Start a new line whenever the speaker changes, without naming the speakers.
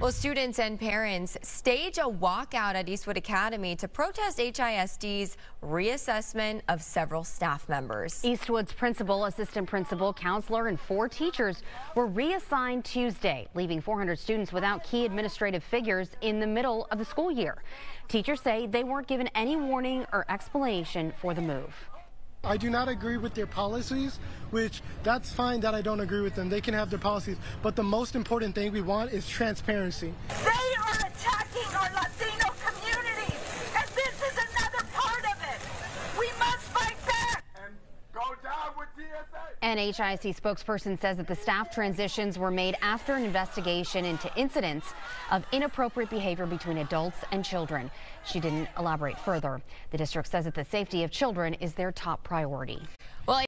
Well, students and parents stage a walkout at Eastwood Academy to protest HISD's reassessment of several staff members.
Eastwood's principal, assistant principal, counselor, and four teachers were reassigned Tuesday, leaving 400 students without key administrative figures in the middle of the school year. Teachers say they weren't given any warning or explanation for the move.
I do not agree with their policies, which that's fine that I don't agree with them. They can have their policies. But the most important thing we want is transparency.
HISD spokesperson says that the staff transitions were made after an investigation into incidents of inappropriate behavior between adults and children. She didn't elaborate further. The district says that the safety of children is their top priority.
Well,